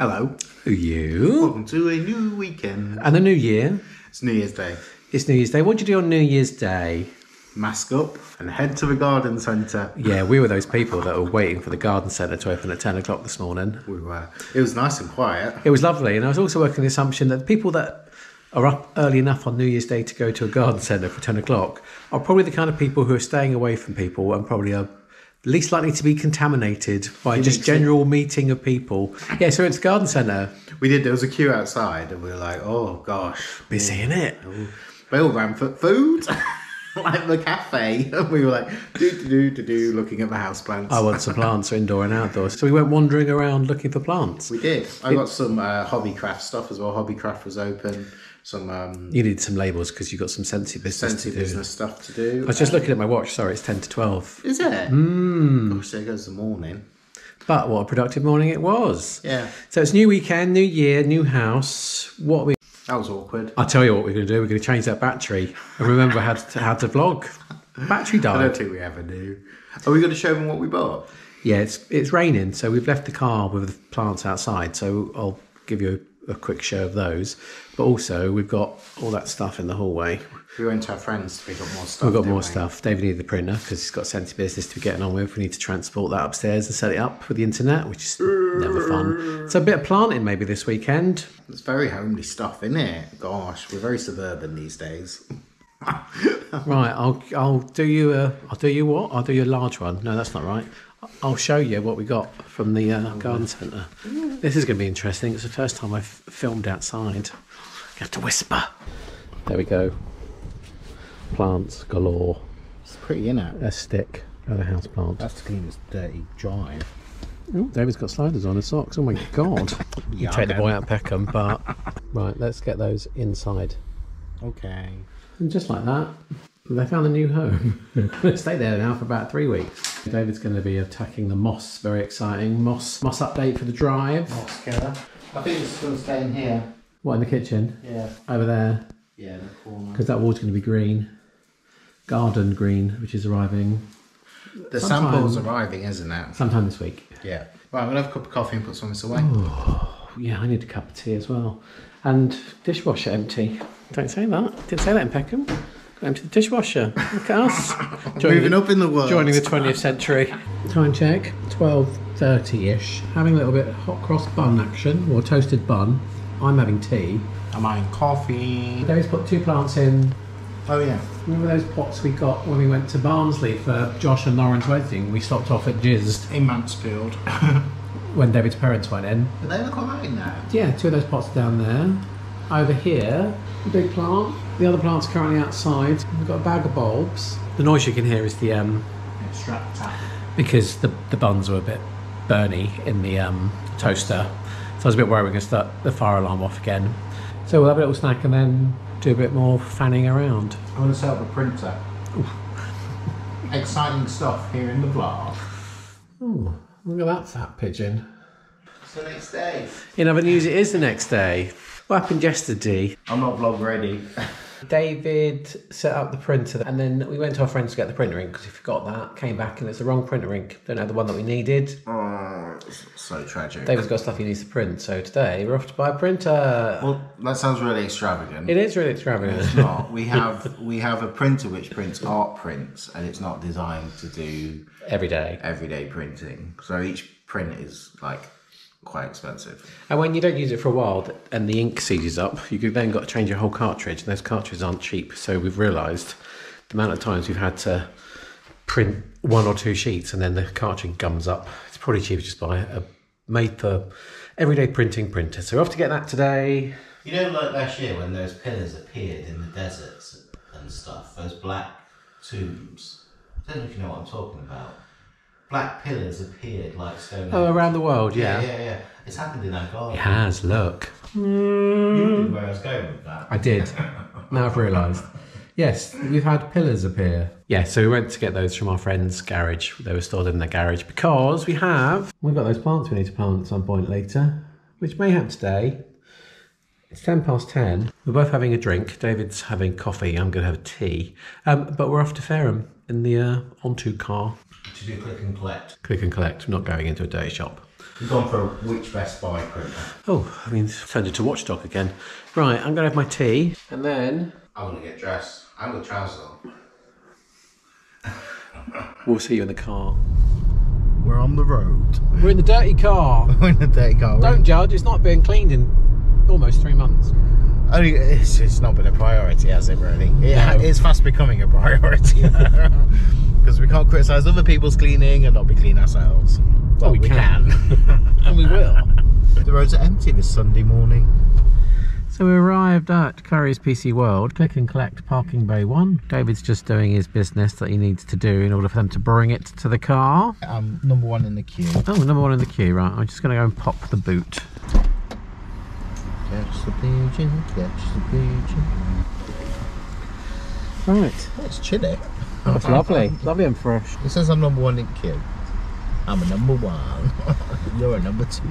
Hello. Who you. Welcome to a new weekend. And a new year. It's New Year's Day. It's New Year's Day. What did you do on New Year's Day? Mask up and head to the garden centre. Yeah, we were those people that were waiting for the garden centre to open at 10 o'clock this morning. We were. It was nice and quiet. It was lovely. And I was also working the assumption that people that are up early enough on New Year's Day to go to a garden centre for 10 o'clock are probably the kind of people who are staying away from people and probably are least likely to be contaminated by just general meeting of people. Yeah, so it's garden centre. We did. There was a queue outside, and we were like, "Oh gosh, Busy, innit? they all ran for food." like the cafe, and we were like, do do do do do, looking at the house plants. I want some plants, indoor and outdoor. So we went wandering around looking for plants. we did. I got some uh, hobbycraft stuff as well. Hobbycraft was open. Some um, You need some labels because you've got some Scentsy business do. business stuff to do. I was just looking at my watch. Sorry, it's 10 to 12. Is it? Mm. Gosh, there goes the morning. But what a productive morning it was. Yeah, So it's new weekend, new year, new house. What are we? that was awkward. I'll tell you what we're going to do. We're going to change that battery and remember how to, how to vlog. Battery died. I don't think we ever do. Are we going to show them what we bought? Yeah, it's it's raining, so we've left the car with the plants outside. So I'll give you a, quick show of those. But also, we've got all that stuff in the hallway. We went to our friends pick up more stuff. We've got more we? stuff. David needed the printer because he's got Scentsy business to be getting on with. We need to transport that upstairs and set it up with the internet, which is never fun. So a bit of planting maybe this weekend. It's very homely stuff, isn't it? Gosh, we're very suburban these days. Right, I'll I'll do you a I'll do you what? I'll do you a large one. No, that's not right. I'll show you what we got from the uh, garden centre. This is going to be interesting. It's the first time I've filmed outside. You have to whisper. There we go. Plants galore. It's pretty, isn't it? A stick and a house plant. That's to clean this dirty drive. Oh, David's got sliders on his socks. Oh my god! you take the boy out Peckham, but right, let's get those inside. Okay. And just like that, they found a new home. Stay there now for about three weeks. David's going to be attacking the moss. Very exciting. Moss moss update for the drive. Box killer. I think it's going to stay in here. What in the kitchen? Yeah. Over there, Yeah, in the corner. because that wall's going to be green. Garden green, which is arriving The Sometime- sample's arriving, isn't it? sometime this week. Yeah. Right, I'm going to have a cup of coffee and put some of this away. Yeah, I need a cup of tea as well. And dishwasher empty. Don't say that. Didn't say that in Peckham. Got empty the dishwasher. Look at us. Joining Moving the- up in the world. Joining the 20th century. Time check, 12.30ish. Having a little bit of hot cross bun action, or toasted bun. I'm having tea. I'm having coffee. David's put two plants in. Oh, yeah. Remember those pots we got when we went to Barnsley for Josh and Lauren's wedding? We stopped off at Jizzed In Mansfield. when David's parents went in. But they look alright now. Yeah, two of those pots down there. Over here, the big plant. The other plant's currently outside. We've got a bag of bulbs. The noise you can hear is the um, Strap tap. because the, the buns were a bit burny in the um, toaster. So I was a bit worried we're going to start the fire alarm off again. So we'll have a little snack and then do a bit more fanning around. I'm going to set up a printer. Exciting stuff here in the vlog. Oh, look at that fat pigeon. It's the next day. In other news, it is the next day. What happened yesterday? I'm not vlog ready. David set up the printer and then we went to our friends to get the printer ink because he forgot that. Came back and it's the wrong printer ink. Don't have the one that we needed. oh, it's so tragic. David's got stuff he needs to print. So today we're off to buy a printer. Well, that sounds really extravagant. It is really extravagant. It's not. We have we have a printer which prints art prints, and it's not designed to do Every day. everyday printing. So each print is like quite expensive. And when you don't use it for a while and the ink seizes up, you could then got to change your whole cartridge, and those cartridges aren't cheap. So we've realised the amount of times we've had to print one or two sheets and then the cartridge gums up. It's probably cheaper just buy a made for everyday printing printer. So we're off to get that today. You know, like last year when those pillars appeared in the deserts and stuff, those black tombs. I don't know if you know what I'm talking about. Black pillars appeared like stone. Oh, around the world, yeah, yeah. yeah, yeah. It's happened in Angola. It has, look. You knew where I was going with that. I did. now I've realised. Yes, we've had pillars appear. Yeah, so we went to get those from our friend's garage. They were stored in their garage because we have. We've got those plants we need to plant at some point later, which may happen today. It's 10 past 10. We're both having a drink. David's having coffee. I'm going to have tea. Um, but we're off to Fareham in the uh, Onto car. To do click and collect. Click and collect. We're not going into a dirty shop. We've gone for which Best Buy printer. Oh, I mean, turned into Watchdog again. Right, I'm going to have my tea. And then I'm gonna get dressed. I'm gonna trousers on. we'll see you in the car. We're on the road. We're in the dirty car. We're in the dirty car. Don't judge, it's not been cleaned in almost three months. Only it's, it's not been a priority, has it? Really, it, No. it's fast becoming a priority because we can't criticise other people's cleaning and not be clean ourselves. Well, we we, can. can. And we will. the roads are empty this Sunday morning. So we arrived at Currys PC World. Click and collect parking bay one. David's just doing his business that he needs to do in order for them to bring it to the car. I'm number one in the queue. Oh, number one in the queue, right. I'm just going to go and pop the boot. Catch the pigeon, catch the pigeon. Right. Oh, it's chilly. That's lovely. Lovely and fresh. It says I'm number one in queue. I'm a number one. You're a number two.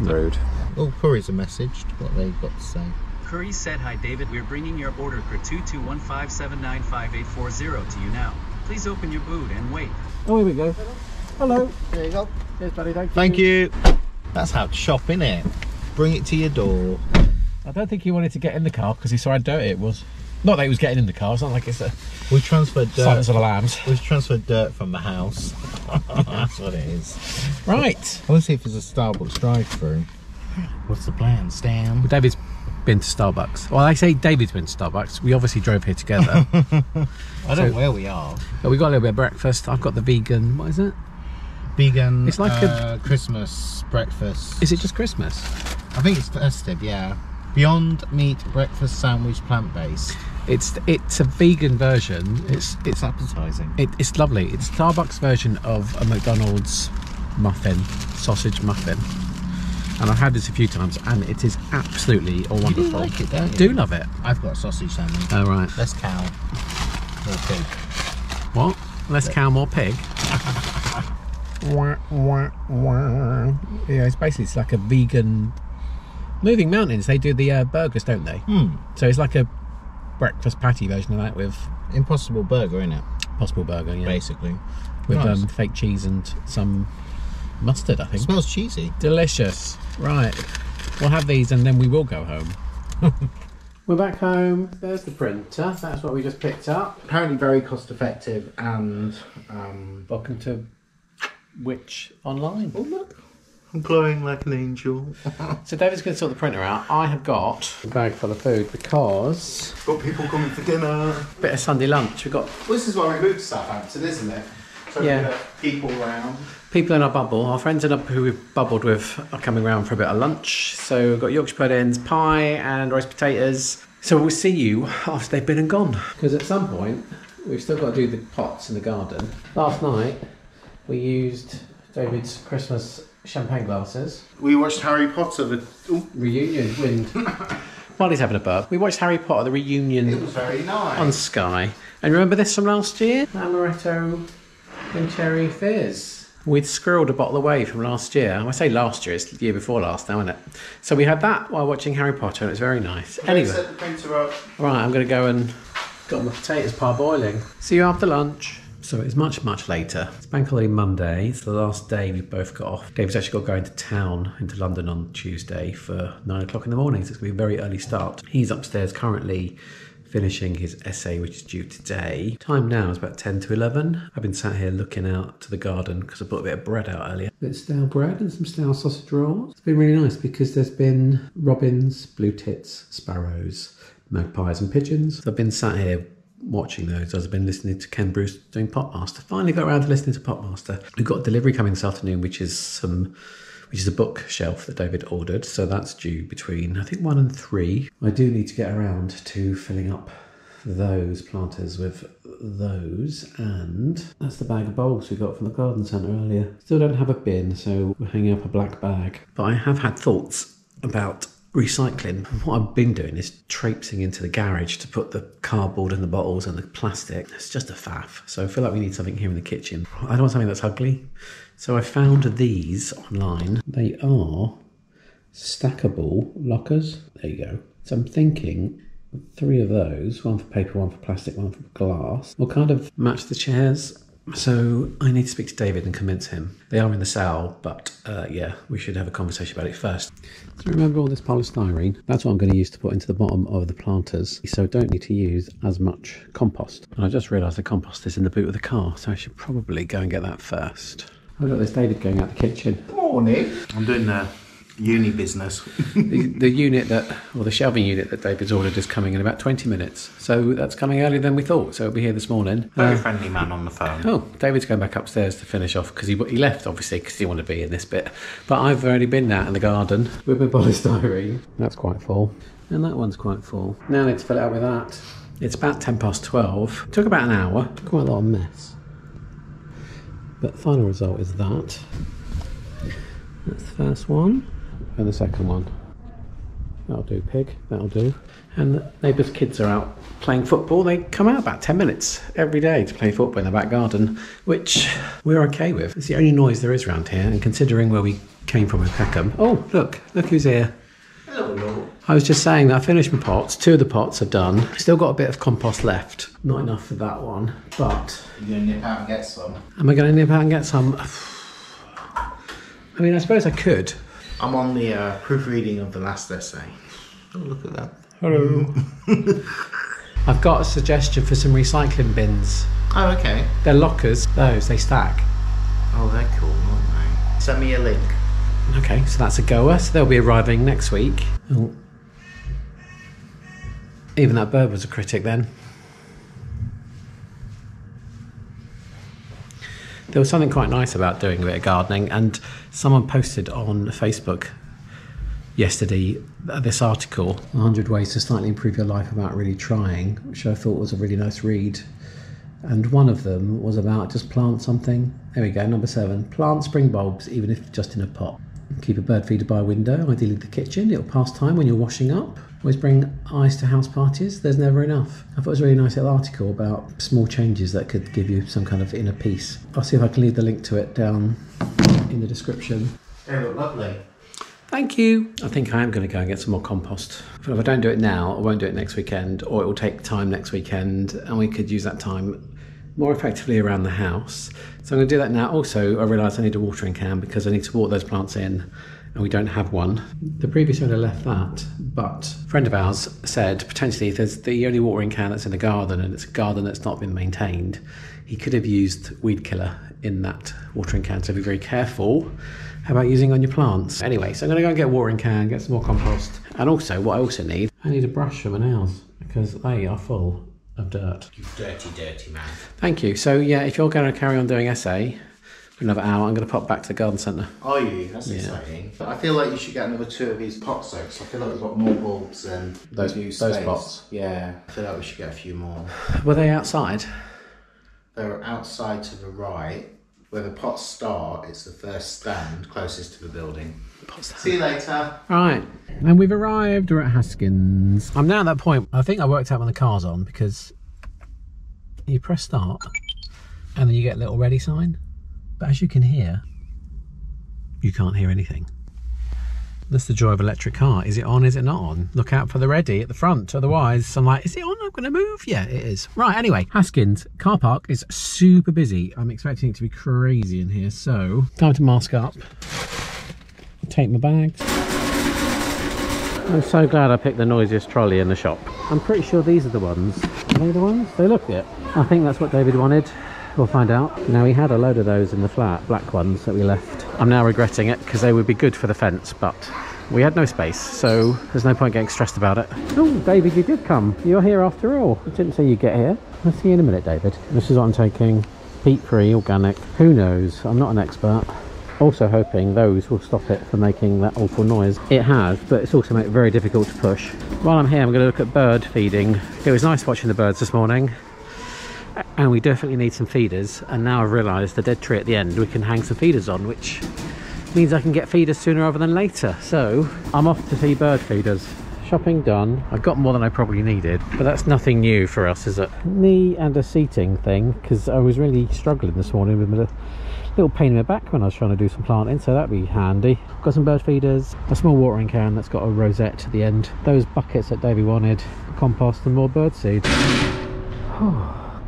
Rude. Oh, Curry's a message. What they've got to say. Curry said, Hi David, we're bringing your order for 2215795840 to you now. Please open your boot and wait. Oh, here we go. Hello. There you go. Cheers, buddy. Thank you. Thank you. That's how to shop, innit? Bring it to your door. I don't think he wanted to get in the car because he saw how dirty it was. Not that he was getting in the car. It's not like it's a We transferred dirt. Silence of the Lambs. We've transferred dirt from the house. That's what it is. Right. I want to see if there's a Starbucks drive-through. What's the plan, Stan? David's been to Starbucks. Well, I say David's been to Starbucks. We obviously drove here together. I don't So- know where we are. but we got a little bit of breakfast. I've got the vegan. What is it? Vegan. It's like a- uh, Christmas breakfast. Is it just Christmas? I think it's festive. Yeah. Beyond meat breakfast sandwich plant-based. It's it's a vegan version. It's it's Appetizing. it, it's lovely. It's Starbucks version of a McDonald's muffin, sausage muffin. And I've had this a few times, and it is absolutely all You do wonderful. like it, don't you? Do love it. I've got a sausage sandwich. Oh right. Less cow. More pig. What? Less cow, more pig. Wah, wah, wah. Yeah, it's basically it's like a vegan. Moving Mountains, they do the uh, burgers, don't they? Hmm. So it's like a breakfast patty version of that with Impossible burger, isn't it? possible burger, yeah, Basically. with Nice. um, fake cheese and some mustard, I think. smells cheesy. Delicious. Right, we'll have these and then we will go home. We're back home. There's the printer. That's what we just picked up. Apparently very cost effective and um, Welcome to Which Online. oh look, I'm glowing like an angel. So David's going to sort the printer out. I have got a bag full of food because Got people coming for dinner. a bit of Sunday lunch. We've got Well, this is why we moved to Southampton, isn't it? So Yeah. people around. people in our bubble. Our friends in our, who we've bubbled with are coming round for a bit of lunch. So we've got Yorkshire puddings, pie, and roast potatoes. So we'll see you after they've been and gone. Because at some point, we've still got to do the pots in the garden. Last night, we used David's Christmas champagne glasses. We watched Harry Potter. The, ooh, Reunion wind. While he's having a burp, we watched Harry Potter, the reunion it was very nice. on Sky. And remember this from last year? Amaretto and cherry fizz. We'd squirreled a bottle away from last year. I say last year, it's the year before last now, isn't it? So we had that while watching Harry Potter, and it was very nice. Anyway, Set the printer up. right, I'm going to go and got my potatoes parboiling. See you after lunch. So it's much, much later. It's Bank Holiday Monday. It's the last day we've both got off. David's actually got going to go into town, into London on Tuesday for nine o'clock in the morning. So it's going to be a very early start. He's upstairs currently finishing his essay, which is due today. Time now is about 10 to 11. I've been sat here looking out to the garden because I brought a bit of bread out earlier. bit of stale bread and some stale sausage rolls. It's been really nice because there's been robins, blue tits, sparrows, magpies, and pigeons. I've been sat here watching those as I've been listening to Ken Bruce doing Popmaster. Finally got around to listening to Popmaster. We've got delivery coming this afternoon, which is some which is a bookshelf that David ordered. So that's due between I think one and three. I do need to get around to filling up those planters with those and that's the bag of bulbs we got from the garden centre earlier. Still don't have a bin, so we're hanging up a black bag. But I have had thoughts about recycling. What I've been doing is traipsing into the garage to put the cardboard and the bottles and the plastic. It's just a faff. So I feel like we need something here in the kitchen. I don't want something that's ugly. So I found these online. They are stackable lockers. There you go. So I'm thinking three of those, one for paper, one for plastic, one for glass, will kind of match the chairs So I need to speak to David and convince him. They are in the cell, but uh, yeah, we should have a conversation about it first. So remember all this polystyrene? That's what I'm going to use to put into the bottom of the planters. So I don't need to use as much compost. And I just realised the compost is in the boot of the car, so I should probably go and get that first. I've got this David going out the kitchen. Morning. I'm doing the uni business. the, the unit that, or the shelving unit that David's ordered is coming in about 20 minutes. So that's coming earlier than we thought. So it'll be here this morning. Very Uh, friendly man on the phone. Oh, David's going back upstairs to finish off because he, he left obviously because he wanted to be in this bit. But I've already been out in the garden with my polystyrene. That's quite full. And that one's quite full. Now I need to fill it out with that. It's about 10 past 12. Took about an hour. Quite a lot of mess. But the final result is that. That's the first one. And the second one. That'll do, pig. That'll do. And the neighbours' kids are out playing football. They come out about 10 minutes every day to play football in the back garden, which we're okay with. It's the only noise there is around here. And considering where we came from with Peckham. Oh, look, look who's here. Hello, hello. I was just saying that I finished my pots. Two of the pots are done. Still got a bit of compost left. Not enough for that one, but You're going to nip out and get some. am I going to nip out and get some? I mean, I suppose I could. I'm on the uh, proofreading of the last essay. Oh, look at that. Hello. I've got a suggestion for some recycling bins. Oh, okay. They're lockers. Those they stack. Oh, they're cool, aren't they? Send me a link. Okay, so that's a goer. So they'll be arriving next week. Oh. Even that bird was a critic then. There was something quite nice about doing a bit of gardening, and someone posted on Facebook yesterday this article 100 Ways to Slightly Improve Your Life Without Really Trying, which I thought was a really nice read. And one of them was about just plant something. There we go, number seven. Plant spring bulbs, even if just in a pot. Keep a bird feeder by a window, ideally the kitchen. It'll pass time when you're washing up. Always bring ice to house parties. There's never enough. I thought it was a really nice little article about small changes that could give you some kind of inner peace. I'll see if I can leave the link to it down in the description. They look lovely. Thank you. I think I am going to go and get some more compost. But if I don't do it now, I won't do it next weekend, or it will take time next weekend, and we could use that time more effectively around the house. So I'm going to do that now. Also, I realise I need a watering can because I need to water those plants in, and we don't have one. The previous owner left that, but a friend of ours said potentially if there's the only watering can that's in the garden and it's a garden that's not been maintained, he could have used weed killer in that watering can. So be very careful how about using on your plants? Anyway, so I'm going to go and get a watering can, get some more compost. And also, what I also need, I need a brush for my nails because they are full of dirt. You dirty, dirty man. Thank you. So, yeah, if you're going to carry on doing essay another hour, I'm going to pop back to the garden centre. Are you? That's exciting. I feel like you should get another two of these pots though, because I feel like we've got more bulbs than Those- we've those space. pots? Yeah, I feel like we should get a few more. Were they outside? They're outside to the right. Where the pots start, it's the first stand closest to the building. See you later. Right, and we've arrived. We're at Haskins. I'm now at that point. I think I worked out when the car's on because you press start and then you get a little ready sign. But as you can hear, you can't hear anything. That's the joy of electric car. Is it on? Is it not on? Look out for the ready at the front. Otherwise, I'm like, is it on? I'm going to move. Yeah, it is. Right. Anyway, Haskins car park is super busy. I'm expecting it to be crazy in here. So time to mask up. Take my bags. I'm so glad I picked the noisiest trolley in the shop. I'm pretty sure these are the ones. Are they the ones? They look it. I think that's what David wanted. We'll find out. Now we had a load of those in the flat, black ones that we left. I'm now regretting it because they would be good for the fence, but we had no space, so there's no point getting stressed about it. Oh, David, you did come. You're here after all. I didn't say you'd get here. I'll see you in a minute, David. This is what I'm taking. Peat-free, organic. Who knows? I'm not an expert. Also hoping those will stop it from making that awful noise. It has, but it's also made it very difficult to push. While I'm here, I'm going to look at bird feeding. It was nice watching the birds this morning. And we definitely need some feeders. And now I've realised the dead tree at the end, we can hang some feeders on, which means I can get feeders sooner rather than later. So I'm off to see bird feeders. Shopping done. I got more than I probably needed, but that's nothing new for us, is it? Knee and a seating thing, because I was really struggling this morning with a little pain in my back when I was trying to do some planting, so that'd be handy. Got some bird feeders, a small watering can that's got a rosette at the end, those buckets that Davey wanted, compost and more bird seed.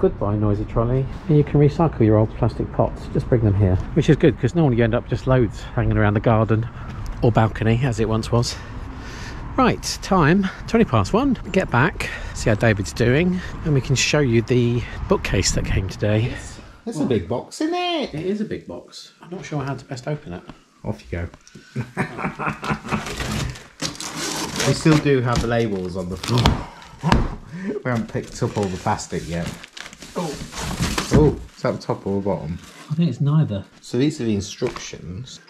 Goodbye noisy trolley. And you can recycle your old plastic pots. Just bring them here. Which is good because normally you end up just loads hanging around the garden. Or balcony as it once was. Right time 20 past one. Get back see how david's doing and we can show you the bookcase that came today. There's a big box in it. it is a big box. I'm not sure how to best open it. Off you go. we still do have the labels on the floor. we haven't picked up all the plastic yet. Oh. Oh, is that the top or the bottom? i think it's neither So these are the instructions.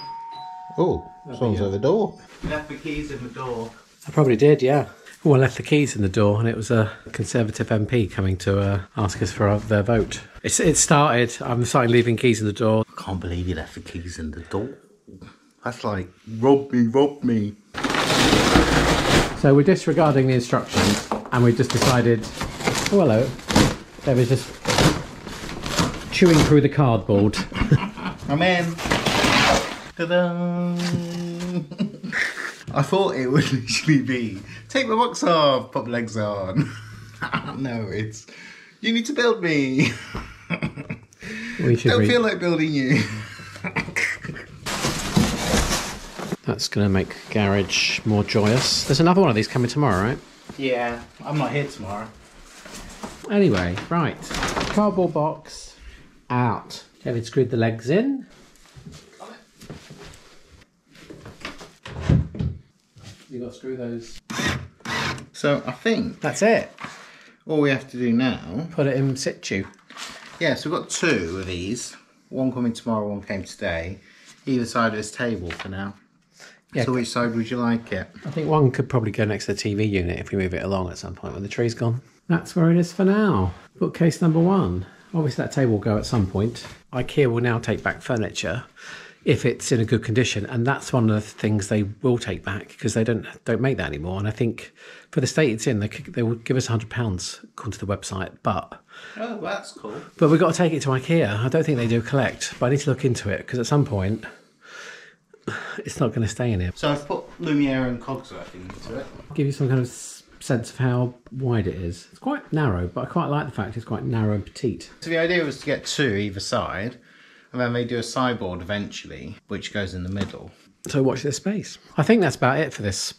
Oh, someone's at the door. Left the keys in the door. I probably did, yeah. Oh, I left the keys in the door, and it was a Conservative MP coming to uh, ask us for our, their vote. It's, it started. I'm starting leaving keys in the door. I Can't believe you left the keys in the door. That's like, rob me, rob me. So we're disregarding the instructions, and we just decided. Oh, hello. There was just chewing through the cardboard. I'm in. Ta-da! I thought it would literally be take my box off, pop my legs on. no, it's you need to build me. we should. Don't Re- feel like building you. That's going to make garage more joyous. There's another one of these coming tomorrow, right? Yeah, I'm not here tomorrow. Anyway, right. Cardboard box out. David screwed the legs in. You got to screw those. So I think That's it. all we have to do now. Put it in situ. Yeah, so we've got two of these. One coming tomorrow, one came today. Either side of this table for now. Yeah. So which side would you like it? I think one could probably go next to the TV unit if we move it along at some point when the tree's gone. That's where it is for now. Bookcase number one. Obviously, that table will go at some point. IKEA will now take back furniture if it's in a good condition, and that's one of the things they will take back because they don't don't make that anymore. And I think for the state it's in, they could, they will give us hundred pounds according to the website, but Oh, that's cool. but we've got to take it to IKEA. I don't think they do collect, but I need to look into it because at some point it's not going to stay in here. So I've put Lumiere and Cogsworth into it. give you some kind of s- sense of how wide it is. It's quite narrow, but I quite like the fact it's quite narrow and petite. So the idea was to get two either side, and then they do a sideboard eventually, which goes in the middle. So watch this space. I think that's about it for this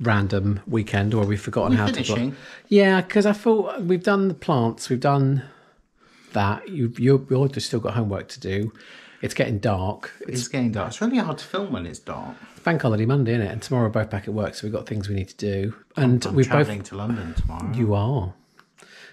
random weekend, or we've forgotten We how finishing? to. Yeah, because I thought we've done the plants, we've done that. You you you've just still got homework to do. It's getting dark. It's It's getting dark. It's really hard to film when it's dark. Bank holiday Monday, isn't it? And tomorrow we're both back at work, so we've got things we need to do. And I'm we've both travelling to London tomorrow. You are.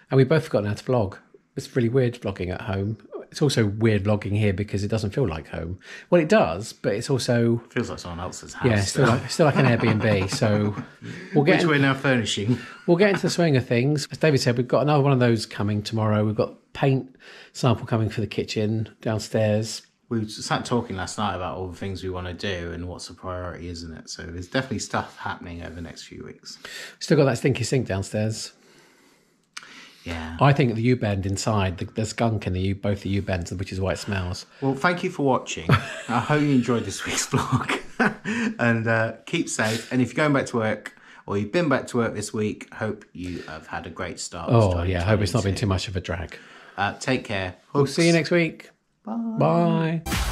And we've both forgotten how to vlog. It's really weird vlogging at home. It's also weird vlogging here because it doesn't feel like home. Well, it does, but it's also feels like someone else's house. yeah, it's still like, still like an Airbnb. So we'll get which in- we're now furnishing. we'll get into the swing of things. As David said, we've got another one of those coming tomorrow. We've got paint sample coming for the kitchen downstairs. We sat talking last night about all the things we want to do and what's a priority, isn't it? So there's definitely stuff happening over the next few weeks. Still got that stinky sink downstairs. Yeah. I think the U bend inside, the, there's skunk in the U, both the U bends, which is why it smells. Well, thank you for watching. I hope you enjoyed this week's vlog. and uh, keep safe. And if you're going back to work or you've been back to work this week, hope you have had a great start. Oh yeah, I hope it's not been too much of a drag. Uh, take care. We'll see you next week. Bye. Bye.